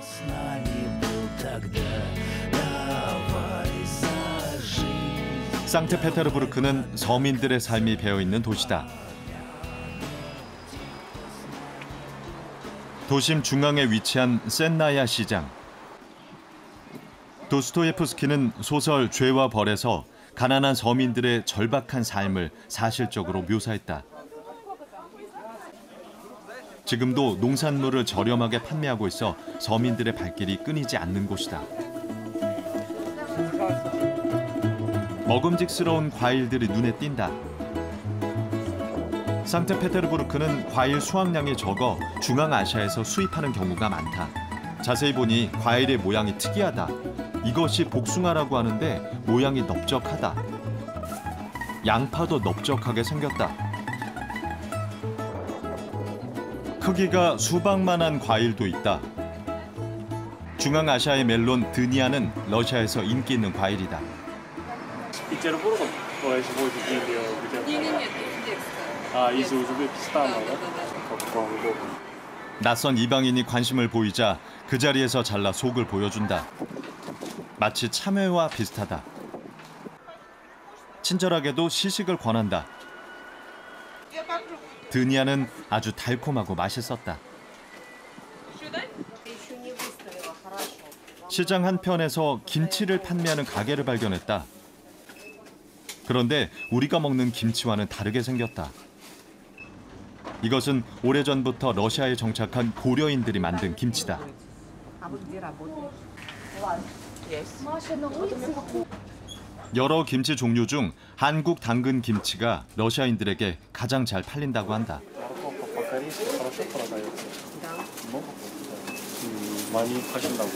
С нами был тогда, давай зажить. 상트페테르부르크는 서민들의 삶이 배어 있는 도시다. 도심 중앙에 위치한 센나야 시장. 도스토예프스키는 소설 죄와 벌에서 가난한 서민들의 절박한 삶을 사실적으로 묘사했다. 지금도 농산물을 저렴하게 판매하고 있어 서민들의 발길이 끊이지 않는 곳이다. 먹음직스러운 과일들이 눈에 띈다. 상트페테르부르크는 과일 수확량이 적어 중앙아시아에서 수입하는 경우가 많다. 자세히 보니 과일의 모양이 특이하다. 이것이 복숭아라고 하는데 모양이 넓적하다. 양파도 넓적하게 생겼다. 크기가 수박만한 과일도 있다. 중앙아시아의 멜론 드니아는 러시아에서 인기 있는 과일이다. 낯선 이방인이 관심을 보이자 그 자리에서 잘라 속을 보여준다. 마치 참외와 비슷하다. 친절하게도 시식을 권한다. 드니아는 아주 달콤하고 맛있었다. 시장 한편에서 김치를 판매하는 가게를 발견했다. 그런데 우리가 먹는 김치와는 다르게 생겼다. 이것은 오래전부터 러시아에 정착한 고려인들이 만든 김치다. 여러 김치 종류 중 한국 당근 김치가 러시아인들에게 가장 잘 팔린다고 한다. 음, 많이 파신다고.